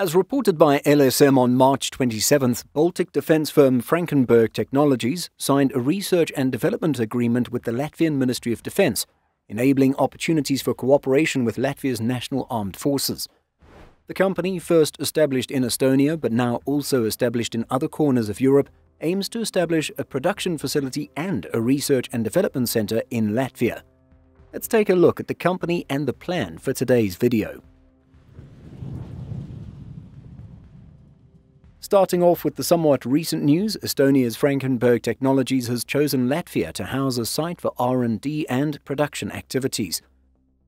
As reported by LSM on March 27th, Baltic defence firm Frankenburg Technologies signed a research and development agreement with the Latvian Ministry of Defence, enabling opportunities for cooperation with Latvia's national armed forces. The company, first established in Estonia but now also established in other corners of Europe, aims to establish a production facility and a research and development centre in Latvia. Let's take a look at the company and the plan for today's video. Starting off with the somewhat recent news, Estonia's Frankenburg Technologies has chosen Latvia to house a site for R&D and production activities.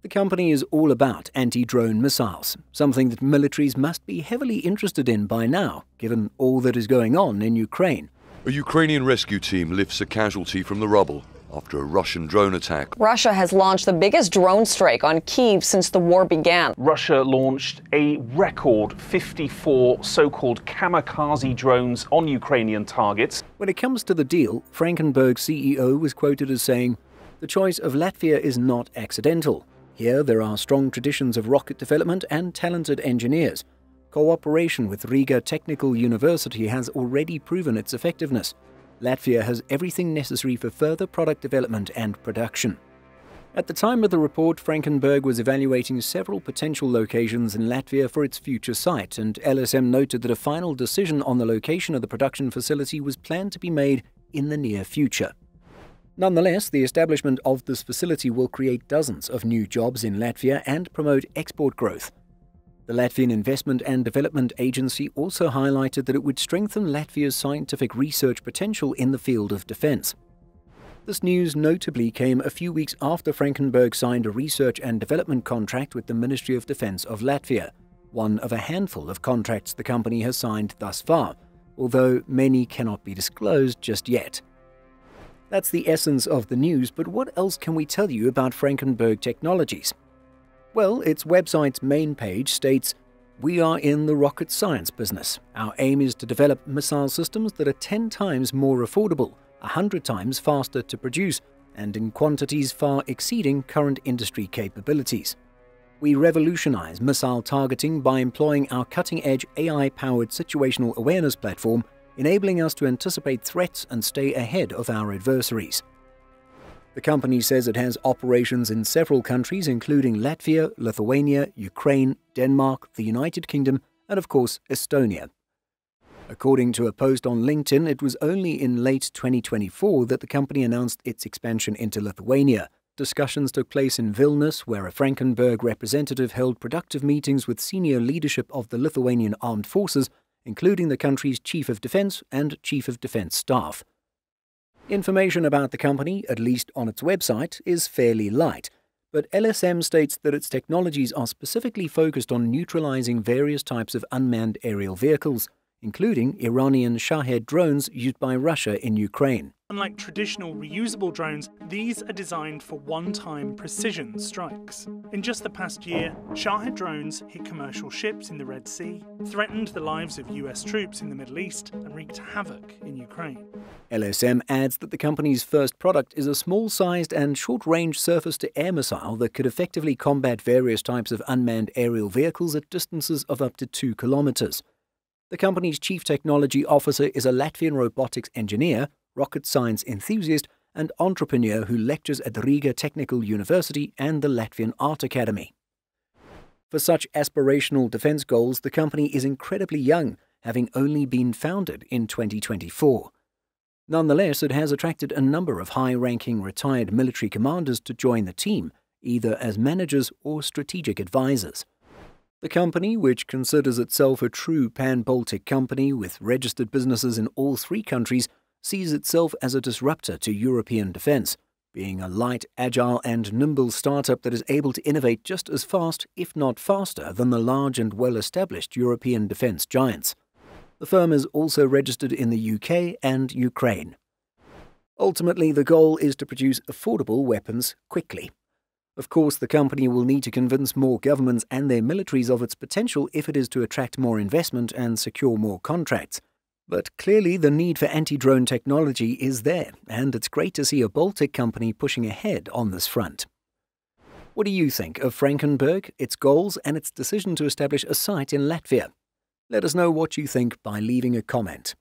The company is all about anti-drone missiles, something that militaries must be heavily interested in by now, given all that is going on in Ukraine. A Ukrainian rescue team lifts a casualty from the rubble after a Russian drone attack. Russia has launched the biggest drone strike on Kiev since the war began. Russia launched a record 54 so called kamikaze drones on Ukrainian targets. When it comes to the deal, Frankenburg CEO was quoted as saying, The choice of Latvia is not accidental. Here there are strong traditions of rocket development and talented engineers. Cooperation with Riga Technical University has already proven its effectiveness. Latvia has everything necessary for further product development and production. At the time of the report, Frankenburg was evaluating several potential locations in Latvia for its future site, and LSM noted that a final decision on the location of the production facility was planned to be made in the near future. Nonetheless, the establishment of this facility will create dozens of new jobs in Latvia and promote export growth. The Latvian Investment and Development Agency also highlighted that it would strengthen Latvia's scientific research potential in the field of defense. This news notably came a few weeks after Frankenburg signed a research and development contract with the Ministry of Defense of Latvia, one of a handful of contracts the company has signed thus far, although many cannot be disclosed just yet. That's the essence of the news, but what else can we tell you about Frankenburg Technologies? Well, its website's main page states, We are in the rocket science business. Our aim is to develop missile systems that are 10 times more affordable, 100 times faster to produce, and in quantities far exceeding current industry capabilities. We revolutionize missile targeting by employing our cutting edge AI powered situational awareness platform, enabling us to anticipate threats and stay ahead of our adversaries. The company says it has operations in several countries, including Latvia, Lithuania, Ukraine, Denmark, the United Kingdom, and of course, Estonia. According to a post on LinkedIn, it was only in late 2024 that the company announced its expansion into Lithuania. Discussions took place in Vilnius, where a Frankenburg representative held productive meetings with senior leadership of the Lithuanian armed forces, including the country's chief of defense and chief of defense staff. Information about the company, at least on its website, is fairly light, but LSM states that its technologies are specifically focused on neutralizing various types of unmanned aerial vehicles, including Iranian Shahed drones used by Russia in Ukraine. Unlike traditional reusable drones, these are designed for one-time precision strikes. In just the past year, Shahed drones hit commercial ships in the Red Sea, threatened the lives of US troops in the Middle East, and wreaked havoc in Ukraine. LSM adds that the company's first product is a small-sized and short-range surface-to-air missile that could effectively combat various types of unmanned aerial vehicles at distances of up to 2 kilometers. The company's chief technology officer is a Latvian robotics engineer rocket science enthusiast, and entrepreneur who lectures at the Riga Technical University and the Latvian Art Academy. For such aspirational defense goals, the company is incredibly young, having only been founded in 2024. Nonetheless, it has attracted a number of high ranking retired military commanders to join the team, either as managers or strategic advisors. The company, which considers itself a true pan Baltic company with registered businesses in all three countries, sees itself as a disruptor to European defense, being a light, agile, and nimble startup that is able to innovate just as fast, if not faster, than the large and well established European defense giants. The firm is also registered in the UK and Ukraine. Ultimately, the goal is to produce affordable weapons quickly. Of course, the company will need to convince more governments and their militaries of its potential if it is to attract more investment and secure more contracts. But clearly, the need for anti drone technology is there, and it's great to see a Baltic company pushing ahead on this front. What do you think of Frankenburg, its goals, and its decision to establish a site in Latvia? Let us know what you think by leaving a comment.